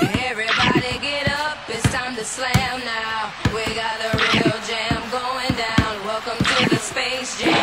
Everybody get up, it's time to slam now. We got a real jam going down. Welcome to the Space Jam.